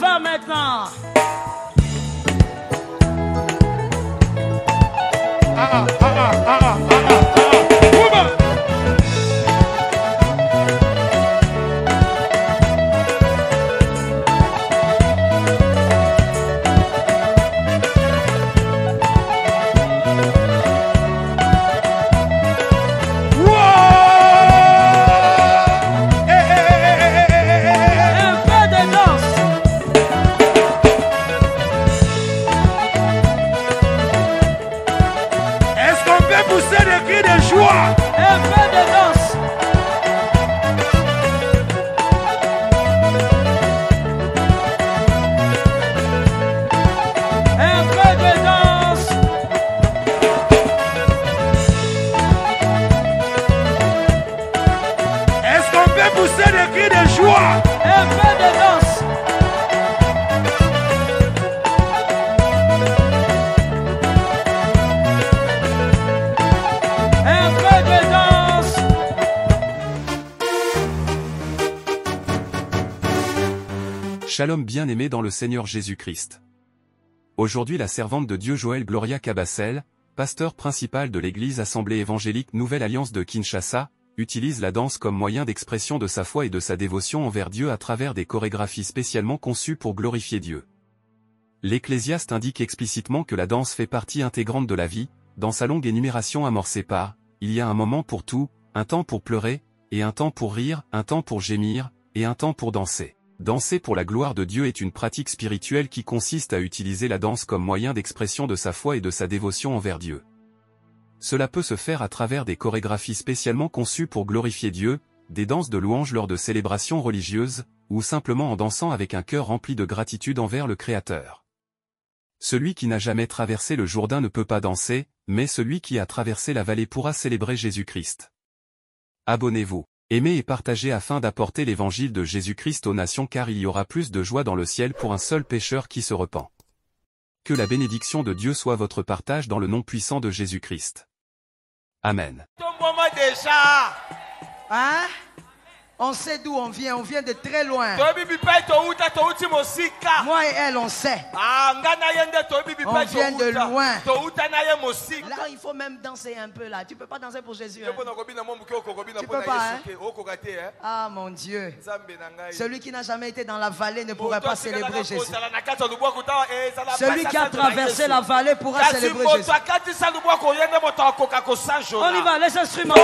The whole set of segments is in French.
va maintenant. Ah, ah, ah, Pousser des cris de joie. Shalom bien-aimé dans le Seigneur Jésus-Christ. Aujourd'hui la servante de Dieu Joël Gloria Cabassel, pasteur principal de l'église Assemblée évangélique Nouvelle Alliance de Kinshasa, utilise la danse comme moyen d'expression de sa foi et de sa dévotion envers Dieu à travers des chorégraphies spécialement conçues pour glorifier Dieu. L'Ecclésiaste indique explicitement que la danse fait partie intégrante de la vie, dans sa longue énumération amorcée par « Il y a un moment pour tout, un temps pour pleurer, et un temps pour rire, un temps pour gémir, et un temps pour danser ». Danser pour la gloire de Dieu est une pratique spirituelle qui consiste à utiliser la danse comme moyen d'expression de sa foi et de sa dévotion envers Dieu. Cela peut se faire à travers des chorégraphies spécialement conçues pour glorifier Dieu, des danses de louange lors de célébrations religieuses, ou simplement en dansant avec un cœur rempli de gratitude envers le Créateur. Celui qui n'a jamais traversé le Jourdain ne peut pas danser, mais celui qui a traversé la vallée pourra célébrer Jésus-Christ. Abonnez-vous. Aimez et partagez afin d'apporter l'évangile de Jésus-Christ aux nations car il y aura plus de joie dans le ciel pour un seul pécheur qui se repent. Que la bénédiction de Dieu soit votre partage dans le nom puissant de Jésus-Christ. Amen. Hein? On sait d'où on vient, on vient de très loin. Moi et elle, on sait. Ah, On vient de loin. Là, il faut même danser un peu là. Tu peux pas danser pour Jésus. hein. Tu peux pas, te eh? Ah mon Dieu. Celui qui n'a jamais été dans la vallée ne pourrait pas célébrer Jésus. ezala Celui qui a traversé la vallée pourra célébrer Jésus. On y va, les instruments.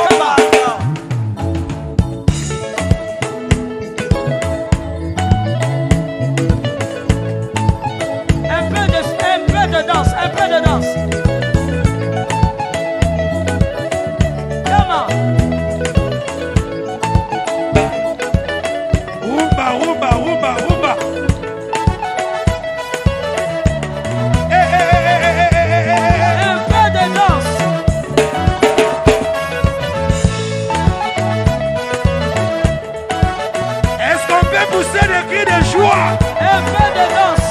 Pousser des cris de joie Un peu de danse.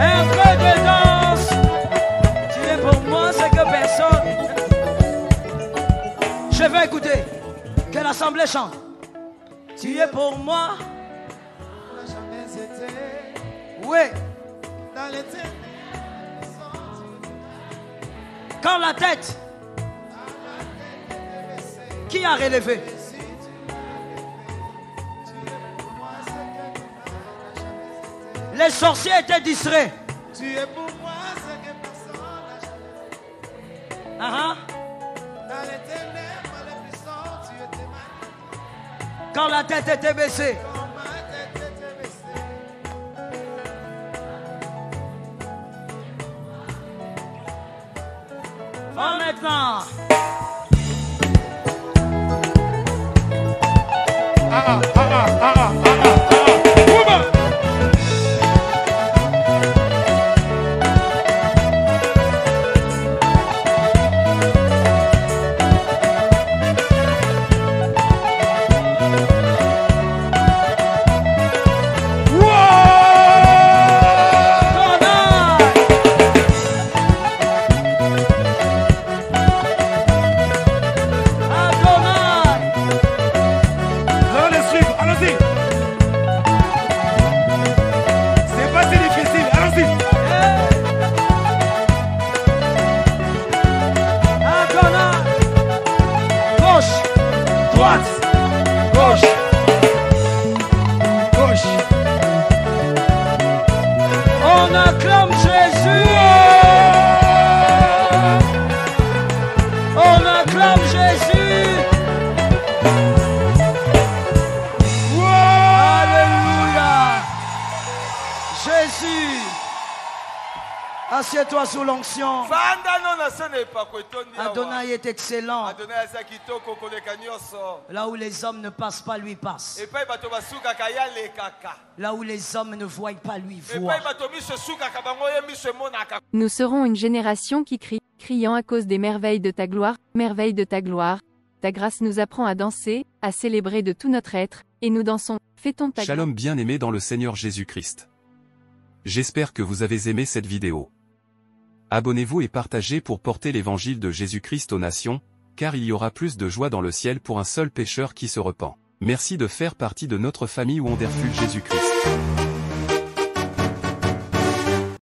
Un peu de danse. Tu es pour moi ce que personne. Je vais écouter. Que l'assemblée chante. Tu es pour moi. Oui. Quand la tête. Qui a relevé? Les sorciers étaient distraits. Tu es pour moi ce que personne n'a ah. Dans les ténèbres les sombres, tu étais Quand la tête était baissée. Maintenant. Ah, ah, ah, ah, ah. Płac! Koś! Koś! Ona klamże żyje! Assieds-toi sous l'onction. Adonai est excellent. Là où les hommes ne passent pas, lui passe. Là où les hommes ne voient pas, lui voit. Nous serons une génération qui crie, criant à cause des merveilles de ta gloire, merveilles de ta gloire. Ta grâce nous apprend à danser, à célébrer de tout notre être, et nous dansons, fêtons ta Shalom bien-aimés dans le Seigneur Jésus-Christ. J'espère que vous avez aimé cette vidéo. Abonnez-vous et partagez pour porter l'évangile de Jésus-Christ aux nations, car il y aura plus de joie dans le ciel pour un seul pécheur qui se repent. Merci de faire partie de notre famille Wonderful Jésus-Christ.